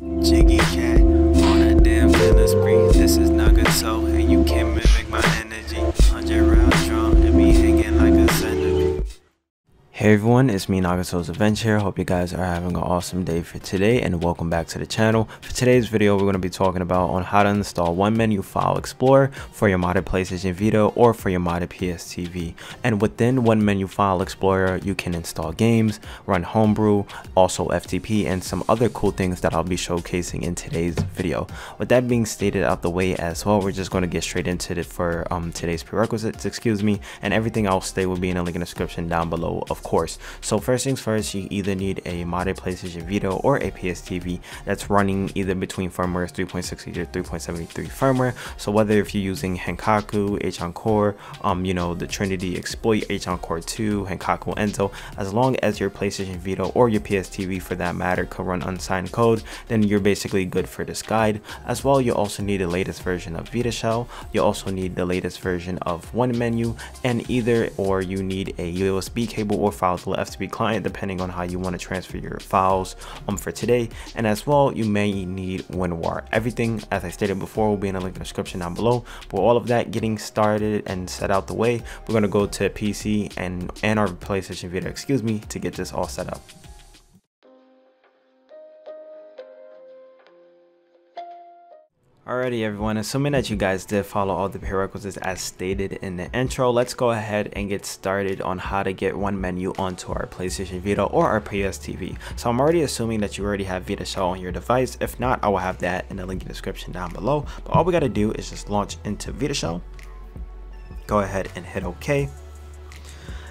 Jiggy cat on a damn killing spree. This is not Hey everyone, it's me Nagato's Revenge. Hope you guys are having an awesome day for today and welcome back to the channel. For today's video, we're going to be talking about on how to install one menu file explorer for your modded PlayStation Vita or for your modded PS TV. And within one menu file explorer, you can install games, run homebrew, also FTP and some other cool things that I'll be showcasing in today's video. With that being stated out the way as well, we're just going to get straight into it for um, today's prerequisites, excuse me, and everything else they will be in the link in the description down below, of course. So first things first, you either need a modded PlayStation Vita or a PS TV that's running either between firmware 3.60 or 3.73 firmware. So whether if you're using Henkaku, H Core, um, you know, the Trinity Exploit, H-Encore 2, Henkaku Enso, as long as your PlayStation Vita or your PS TV for that matter can run unsigned code, then you're basically good for this guide. As well, you also need the latest version of Vita Shell. You also need the latest version of One Menu, and either or you need a USB cable or FileZilla FTP client depending on how you want to transfer your files um, for today. And as well, you may need WinRAR. Everything, as I stated before, will be in the link in the description down below. But all of that getting started and set out the way, we're going to go to PC and, and our PlayStation Vita, excuse me, to get this all set up. Alrighty everyone, assuming that you guys did follow all the prerequisites as stated in the intro, let's go ahead and get started on how to get one menu onto our PlayStation Vita or our PS TV. So I'm already assuming that you already have Vita Shell on your device. If not, I will have that in the link in the description down below. But all we gotta do is just launch into Vita Shell. Go ahead and hit OK.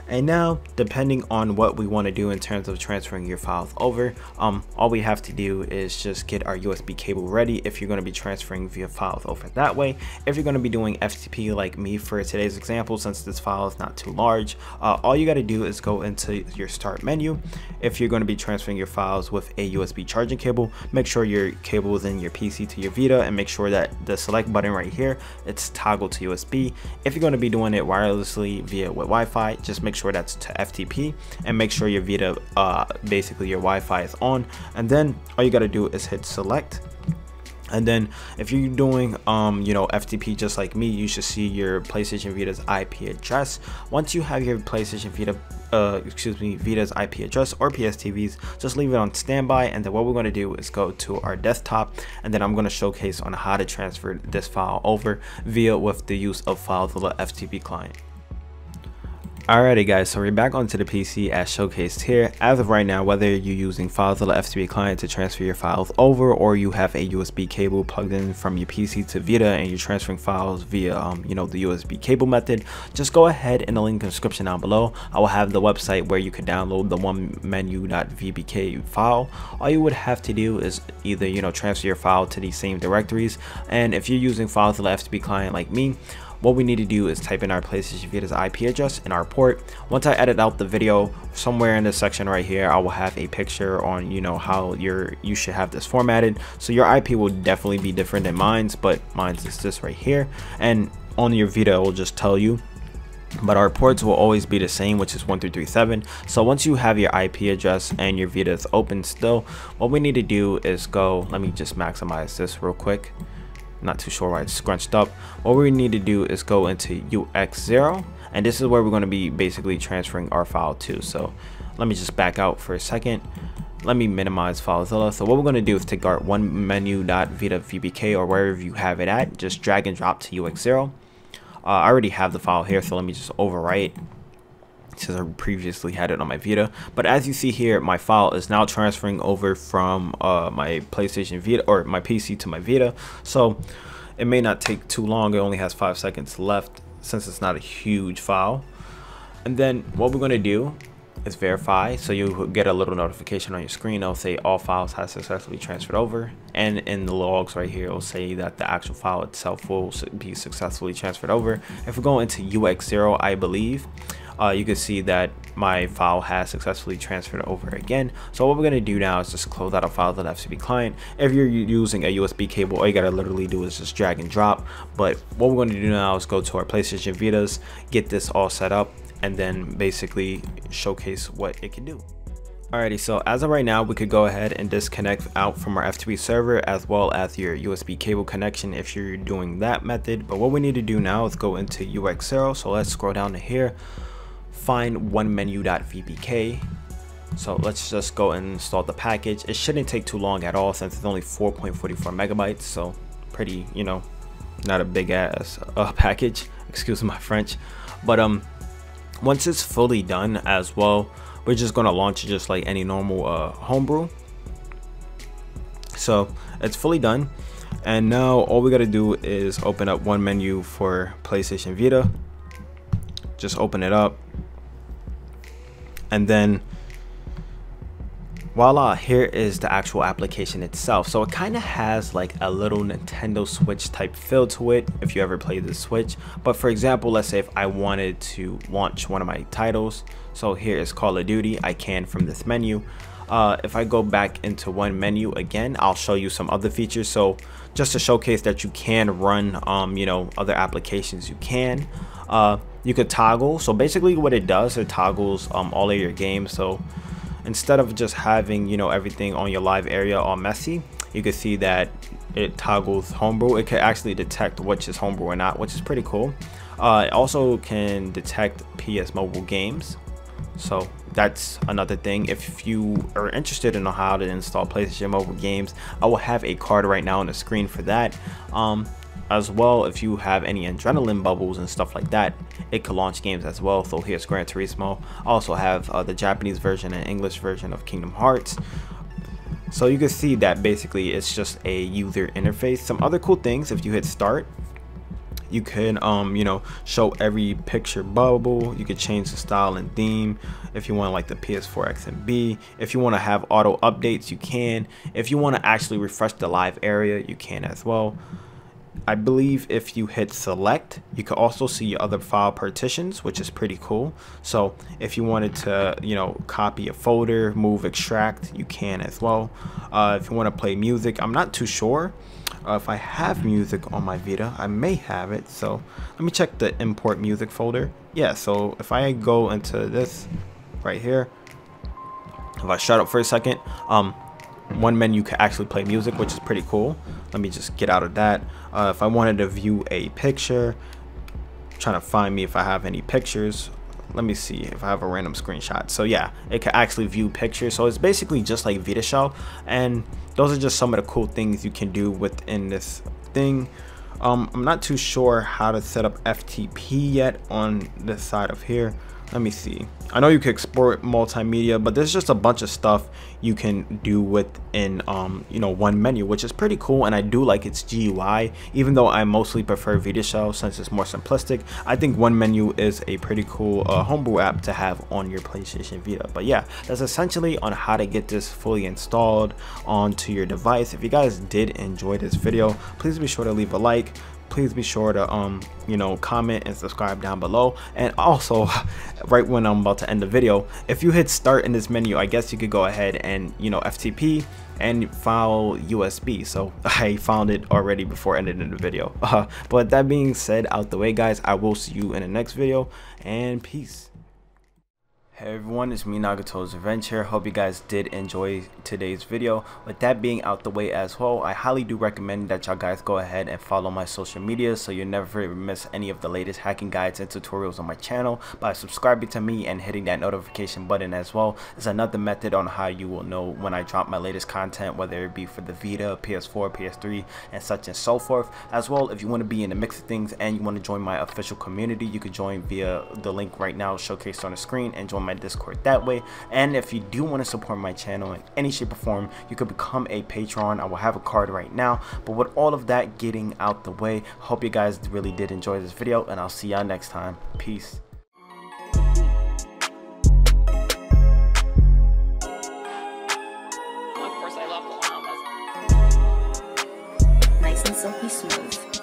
And now, depending on what we want to do in terms of transferring your files over, um, all we have to do is just get our USB cable ready if you're going to be transferring via files over that way. If you're going to be doing FTP like me for today's example, since this file is not too large, uh, all you got to do is go into your start menu. If you're going to be transferring your files with a USB charging cable, make sure your cable is in your PC to your Vita and make sure that the select button right here, it's toggled to USB. If you're going to be doing it wirelessly via with Wi-Fi, just make sure that's to FTP and make sure your Vita, uh, basically your Wi-Fi is on. And then all you gotta do is hit select. And then if you're doing um you know ftp just like me you should see your playstation vita's ip address. Once you have your playstation vita uh excuse me vita's ip address or ps tvs just leave it on standby. And then what we're going to do is go to our desktop. And then i'm going to showcase on how to transfer this file over via with the use of filezilla ftp client Alrighty guys, so we're back onto the PC as showcased here. As of right now, whether you're using FileZilla FTP client to transfer your files over or you have a USB cable plugged in from your PC to Vita and you're transferring files via um, you know the USB cable method, just go ahead in the link in the description down below. I will have the website where you can download the one menu.vpk file. All you would have to do is either you know transfer your file to these same directories and if you're using FileZilla FTP client like me, what we need to do is type in our PlayStation Vita's IP address in our port. Once I edit out the video, somewhere in this section right here, I will have a picture on, you know, how your you should have this formatted. So your IP will definitely be different than mine's, but mine's is this right here. And on your Vita, it will just tell you but our ports will always be the same which is 1337 so once you have your ip address and your vita is open still what we need to do is go let me just maximize this real quick not too sure why it's scrunched up what we need to do is go into ux0 and this is where we're going to be basically transferring our file to so let me just back out for a second let me minimize FileZilla. So what we're going to do is take our one menu.vita.vpk or wherever you have it at, just drag and drop to UX0. Uh, I already have the file here, so let me just overwrite since I previously had it on my Vita. But as you see here, my file is now transferring over from uh, my PlayStation Vita or my PC to my Vita. So it may not take too long. It only has five seconds left since it's not a huge file. And then what we're going to do is verify. So you get a little notification on your screen. It'll say all files have successfully transferred over. And in the logs right here, it'll say that the actual file itself will be successfully transferred over. If we go into UX0, I believe, uh, you can see that my file has successfully transferred over again. So what we're going to do now is just close out a file to the FTP client. If you're using a USB cable, all you got to literally do is just drag and drop. But what we're going to do now is go to our PlayStation Vitas, get this all set up, and then basically showcase what it can do. Alrighty, so as of right now, we could go ahead and disconnect out from our FTP server as well as your USB cable connection if you're doing that method. But what we need to do now is go into UX0. So let's scroll down to here, find onemenu.vpk. So let's just go and install the package. It shouldn't take too long at all since it's only 4.44 megabytes. So pretty, you know, not a big ass uh, package, excuse my French. But um, once it's fully done as well, we're just gonna launch it just like any normal uh, homebrew. So it's fully done. And now all we gotta do is open up one menu for PlayStation Vita. Just open it up. And then voila here is the actual application itself so it kind of has like a little nintendo switch type feel to it if you ever played the switch but for example let's say if i wanted to launch one of my titles so here is call of duty i can from this menu uh, if I go back into one menu again, I'll show you some other features. So just to showcase that you can run, um, you know, other applications, you can. Uh, you could toggle. So basically what it does, it toggles um, all of your games. So instead of just having you know everything on your live area all messy you can see that it toggles homebrew. It can actually detect which is homebrew or not which is pretty cool. Uh, it also can detect ps mobile games. So that's another thing. If you are interested in how to install playstation mobile games i will have a card right now on the screen for that. Um, as well. If you have any adrenaline bubbles and stuff like that it could launch games as well. So here's Gran Turismo. I also have uh, the Japanese version and English version of Kingdom Hearts. So you can see that basically it's just a user interface. Some other cool things if you hit start you can um you know show every picture bubble. You could change the style and theme. If you want like the ps4 xmb if you want to have auto updates you can. If you want to actually refresh the live area you can as well I believe if you hit select, you can also see your other file partitions, which is pretty cool. So if you wanted to, you know, copy a folder, move, extract, you can as well. Uh, if you want to play music, I'm not too sure uh, if I have music on my Vita. I may have it. So let me check the import music folder. Yeah, so if I go into this right here, if I shut up for a second, um, one menu can actually play music which is pretty cool let me just get out of that. Uh, if I wanted to view a picture I'm trying to find me if I have any pictures. Let me see if I have a random screenshot. So yeah it can actually view pictures. So it's basically just like VitaShell and those are just some of the cool things you can do within this thing. Um, I'm not too sure how to set up FTP yet on this side of here let me see. I know you can export multimedia but there's just a bunch of stuff you can do within um you know one menu which is pretty cool and I do like its GUI even though I mostly prefer VitaShell since it's more simplistic I think one menu is a pretty cool uh, homebrew app to have on your PlayStation Vita. But yeah that's essentially on how to get this fully installed onto your device. If you guys did enjoy this video please be sure to leave a like please be sure to um you know comment and subscribe down below. And also right when i'm about to end the video if you hit start in this menu i guess you could go ahead and you know ftp and file usb so i found it already before ending the video. Uh, but that being said out the way guys i will see you in the next video. And peace Hey everyone, it's me Nagato's Revenge. Hope you guys did enjoy today's video. With that being out the way as well, I highly do recommend that y'all guys go ahead and follow my social media so you never miss any of the latest hacking guides and tutorials on my channel by subscribing to me and hitting that notification button as well. It's another method on how you will know when I drop my latest content, whether it be for the Vita, PS4, PS3, and such and so forth. As well, if you want to be in the mix of things and you want to join my official community, you can join via the link right now showcased on the screen and join my Discord that way. And if you do want to support my channel in any shape or form, you could become a patron. I will have a card right now. But with all of that getting out the way, hope you guys really did enjoy this video and I'll see y'all next time. Peace. Nice and silky smooth.